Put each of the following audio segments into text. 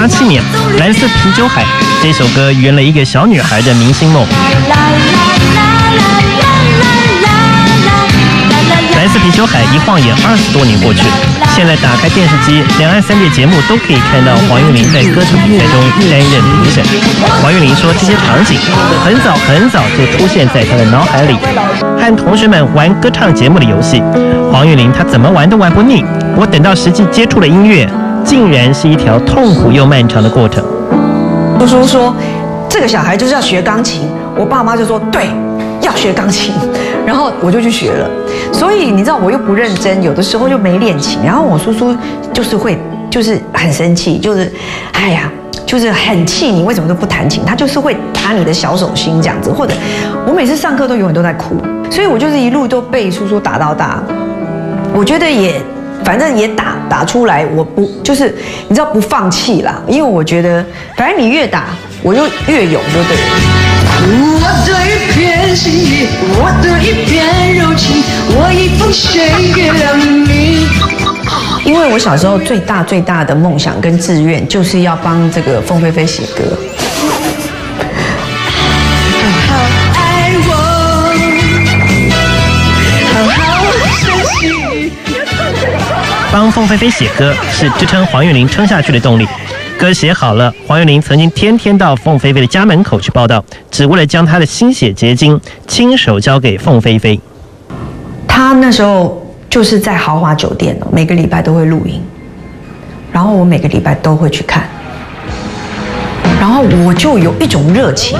八七年，《蓝色啤酒海》这首歌圆了一个小女孩的明星梦。蓝色啤酒海一晃眼二十多年过去，现在打开电视机，两岸三地节目都可以看到黄韵玲在歌唱比赛中担任评审。黄韵玲说，这些场景很早很早就出现在她的脑海里，和同学们玩歌唱节目的游戏。黄韵玲她怎么玩都玩不腻，我等到实际接触了音乐，竟然是一条痛苦又漫长的过程。叔叔说，这个小孩就是要学钢琴，我爸妈就说对。要学钢琴，然后我就去学了。所以你知道，我又不认真，有的时候又没练琴。然后我叔叔就是会，就是很生气，就是哎呀，就是很气你为什么都不弹琴。他就是会打你的小手心这样子，或者我每次上课都永远都在哭。所以我就是一路都被叔叔打到大。我觉得也，反正也打 打出来，我不就是你知道不放弃啦，因为我觉得反正你越打，我就越勇，对不对？我的一片心意，我的一片柔情，我已奉献给了你。因为我小时候最大最大的梦想跟志愿，就是要帮这个凤飞飞写歌。帮凤飞飞写歌，是支撑黄韵玲撑下去的动力。歌写好了，黄韵玲曾经天天到凤飞飞的家门口去报道，只为了将她的心血结晶亲手交给凤飞飞。他那时候就是在豪华酒店每个礼拜都会录音，然后我每个礼拜都会去看，然后我就有一种热情，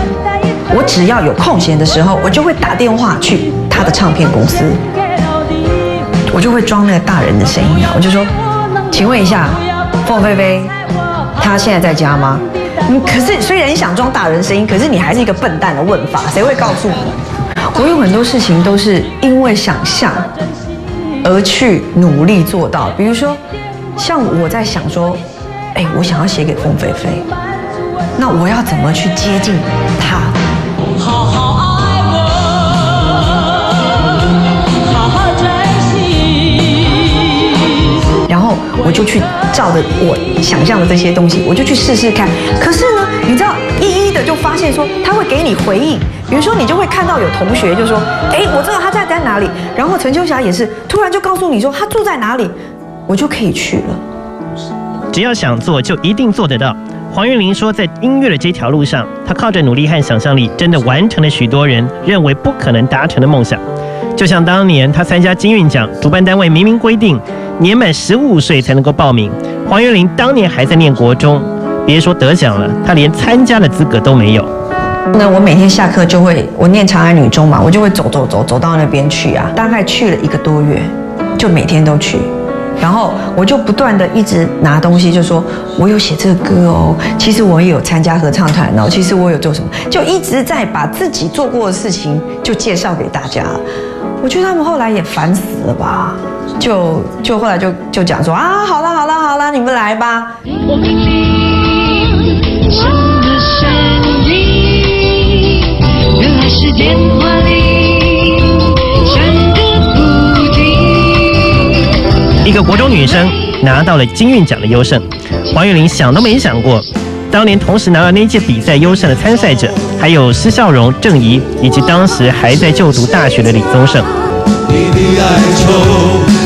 我只要有空闲的时候，我就会打电话去他的唱片公司，我就会装那个大人的声音啊，我就说，请问一下，凤飞飞。他现在在家吗？你，可是虽然你想装大人声音，可是你还是一个笨蛋的问法，谁会告诉你？我有很多事情都是因为想象而去努力做到，比如说，像我在想说，哎，我想要写给凤飞飞，那我要怎么去接近他我就去照着我想象的这些东西，我就去试试看。可是呢，你知道，一一的就发现说，他会给你回应。比如说，你就会看到有同学就说：“哎，我知道他在在哪里。”然后陈秋霞也是突然就告诉你说他住在哪里，我就可以去了。只要想做，就一定做得到。黄韵玲说，在音乐的这条路上，她靠着努力和想象力，真的完成了许多人认为不可能达成的梦想。就像当年她参加金韵奖，主办单位明明规定。年满十五岁才能够报名。黄月玲当年还在念国中，别说得奖了，她连参加的资格都没有。那我每天下课就会，我念长安女中嘛，我就会走走走走到那边去啊。大概去了一个多月，就每天都去，然后我就不断的一直拿东西，就说我有写这个歌哦，其实我也有参加合唱团哦，其实我有做什么，就一直在把自己做过的事情就介绍给大家。我觉得他们后来也烦死了吧。就就后来就就讲说啊，好了好了好了，你们来吧。一国中女生拿到了金韵奖的优胜，黄玉玲想都没想过，当年同时拿到那届比赛优胜的参赛者，还有施孝荣、郑怡，以及当时还在就读大学的李宗盛。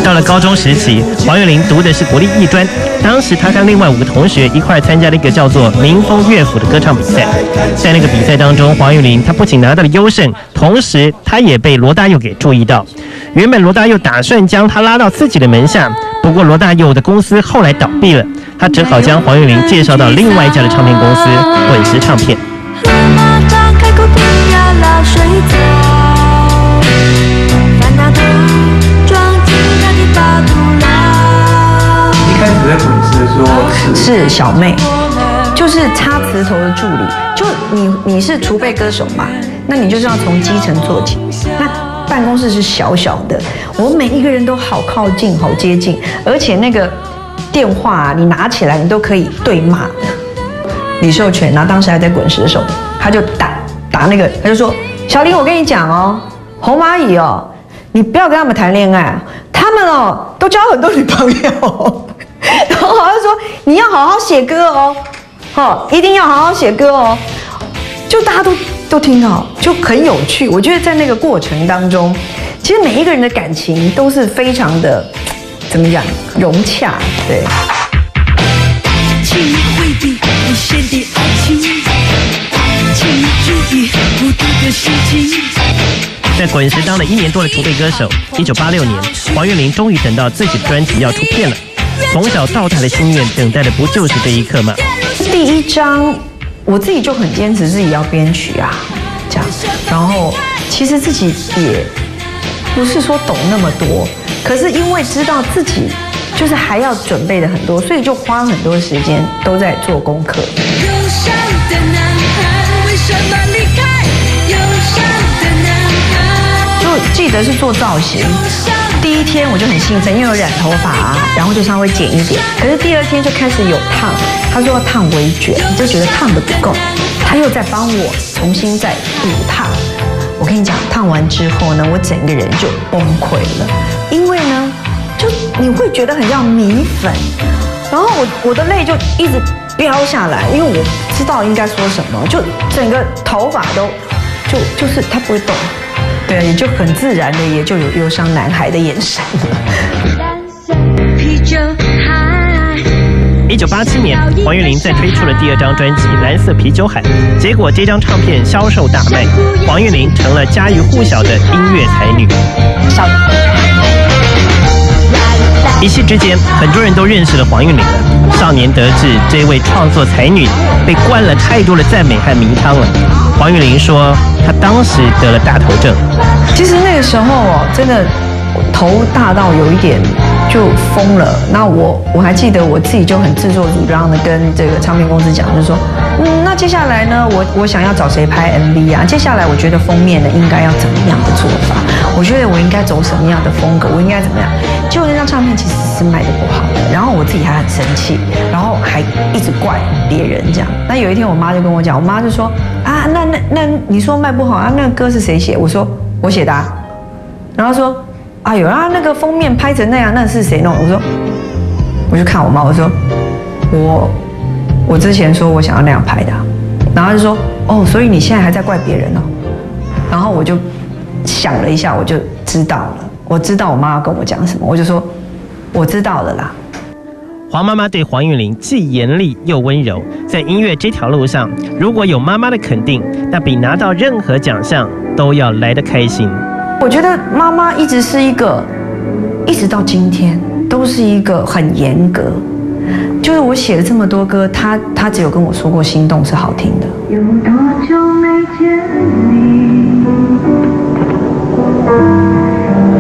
到了高中时期，黄韵玲读的是国立艺专。当时她跟另外五个同学一块参加了一个叫做“民风乐府”的歌唱比赛。在那个比赛当中，黄韵玲她不仅拿到了优胜，同时她也被罗大佑给注意到。原本罗大佑打算将她拉到自己的门下，不过罗大佑的公司后来倒闭了，他只好将黄韵玲介绍到另外一家的唱片公司——滚石唱片。是小妹，就是插词头的助理。就你你是储备歌手嘛，那你就是要从基层做起。那办公室是小小的，我们每一个人都好靠近，好接近，而且那个电话你拿起来，你都可以对骂。李寿全，然后当时还在滚石的时候，他就打打那个，他就说：“小林，我跟你讲哦，红蚂蚁哦，你不要跟他们谈恋爱，他们哦都交很多女朋友。” 然后好像说你要好好写歌哦，哦，一定要好好写歌哦。就大家都都听到，就很有趣。我觉得在那个过程当中，其实每一个人的感情都是非常的，怎么讲融洽，对。请回避无限的爱情，请注意孤独的心情。在滚石当了一年多的储备歌手，一九八六年，黄韵玲终于等到自己的专辑要出片了。从小到大的心愿，等待的不就是这一刻吗？第一张，我自己就很坚持自己要编曲啊，这样。然后其实自己也不是说懂那么多，可是因为知道自己就是还要准备的很多，所以就花很多时间都在做功课。就记得是做造型，第一天我就很兴奋，因为有染头发啊，然后就稍微剪一点。可是第二天就开始有烫，他说要烫微卷，就觉得烫的不够，他又在帮我重新再补烫。我跟你讲，烫完之后呢，我整个人就崩溃了，因为呢，就你会觉得很像米粉，然后我我的泪就一直飙下来，因为我知道应该说什么，就整个头发都就就是它不会动。对，也就很自然的，也就有忧伤男孩的眼神 一九八七年，黄韵玲在推出了第二张专辑《蓝色啤酒海》，结果这张唱片销售大卖，黄韵玲成了家喻户晓的音乐才女。一夕之间，很多人都认识了黄韵玲。少年得志，这位创作才女被灌了太多的赞美和名汤了。黄韵玲说，她当时得了大头症。其实那个时候哦，真的头大到有一点就疯了。那我我还记得我自己就很自作主张的跟这个唱片公司讲，就是说，嗯，那接下来呢，我我想要找谁拍 MV 啊？接下来我觉得封面呢应该要怎么样的做法？我觉得我应该走什么样的风格？我应该怎么样？结果那张唱片其实是卖的不好的，然后我自己还很生气，然后还一直怪别人这样。那有一天我妈就跟我讲，我妈就说啊，那那那你说卖不好啊？那歌是谁写？我说。我写的，啊然后说，哎呦啊，那个封面拍成那样，那是谁弄？我说，我就看我妈，我说，我我之前说我想要那样拍的，然后就说，哦，所以你现在还在怪别人哦？然后我就想了一下，我就知道了，我知道我妈要跟我讲什么，我就说，我知道了啦。黄妈妈对黄韵玲既严厉又温柔，在音乐这条路上，如果有妈妈的肯定，那比拿到任何奖项。都要来得开心。我觉得妈妈一直是一个，一直到今天都是一个很严格。就是我写了这么多歌，她她只有跟我说过《心动》是好听的。有多久没见你？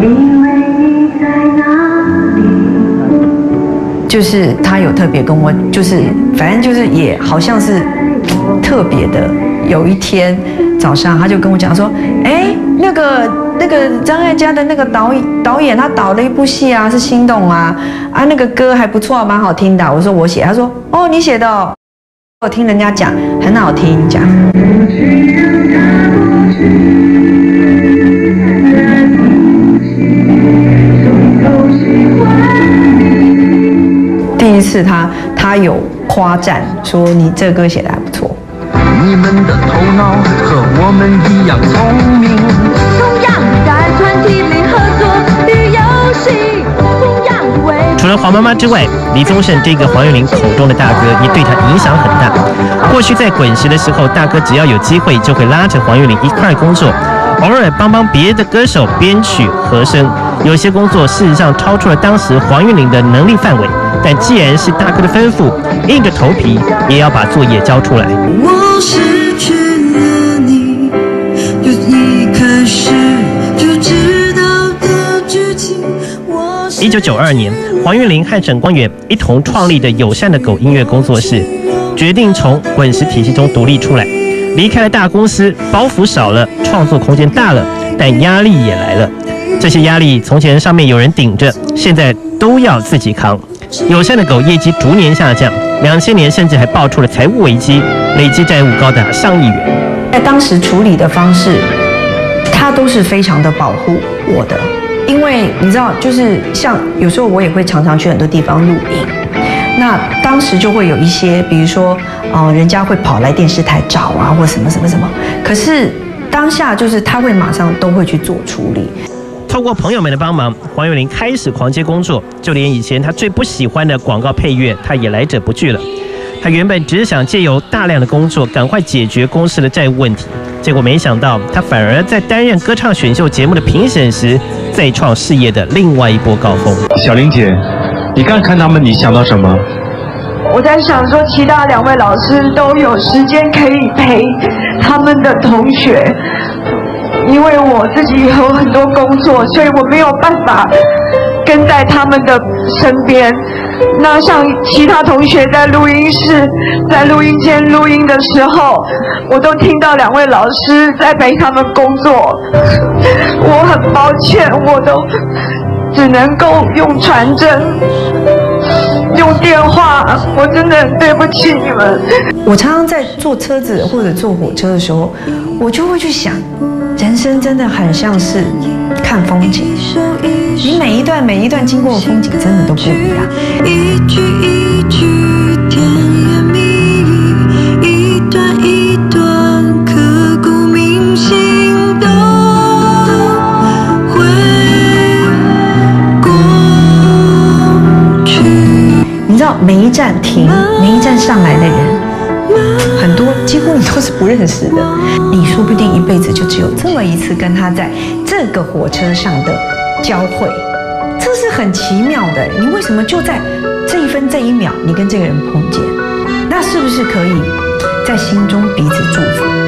因为你在哪里？就是他有特别跟我，就是反正就是也好像是特别的。有一天。早上他就跟我讲说，哎，那个那个张艾嘉的那个导演导演他导了一部戏啊，是心动啊，啊那个歌还不错，蛮好听的。我说我写，他说哦你写的，我听人家讲很好听，讲。第一次他他有夸赞说你这歌写的还不错。你们的头脑和我们一样聪明，黄妈妈之外，李宗盛这个黄玉玲口中的大哥也对她影响很大。过去在滚石的时候，大哥只要有机会就会拉着黄玉玲一块工作，偶尔帮帮别的歌手编曲和声。有些工作事实上超出了当时黄玉玲的能力范围，但既然是大哥的吩咐，硬着头皮也要把作业交出来。我失九九二年，黄韵玲和沈光远一同创立的友善的狗音乐工作室，决定从滚石体系中独立出来，离开了大公司，包袱少了，创作空间大了，但压力也来了。这些压力从前上面有人顶着，现在都要自己扛。友善的狗业绩逐年下降，两千年甚至还爆出了财务危机，累计债务高达上亿元。在当时处理的方式，他都是非常的保护我的，因为你知道，就是像有时候我也会常常去很多地方录影，那当时就会有一些，比如说哦，人家会跑来电视台找啊，或什么什么什么。可是当下就是他会马上都会去做处理。透过朋友们的帮忙，黄玉玲开始狂接工作，就连以前他最不喜欢的广告配乐，他也来者不拒了。他原本只是想借由大量的工作，赶快解决公司的债务问题，结果没想到他反而在担任歌唱选秀节目的评审时，再创事业的另外一波高峰。小玲姐，你刚看他们，你想到什么？我在想说，其他两位老师都有时间可以陪他们的同学。因为我自己有很多工作，所以我没有办法跟在他们的身边。那像其他同学在录音室、在录音间录音的时候，我都听到两位老师在陪他们工作。我很抱歉，我都只能够用传真、用电话。我真的很对不起你们。我常常在坐车子或者坐火车的时候，我就会去想。人生真的很像是看风景，你每一段每一段经过的风景真的都不一样。一句一句甜言蜜语，一段一段刻骨铭心都会过去。你知道每一站停，每一站上来的人。很多几乎你都是不认识的，你说不定一辈子就只有这么一次跟他在这个火车上的交汇，这是很奇妙的。你为什么就在这一分这一秒，你跟这个人碰见？那是不是可以在心中彼此祝福？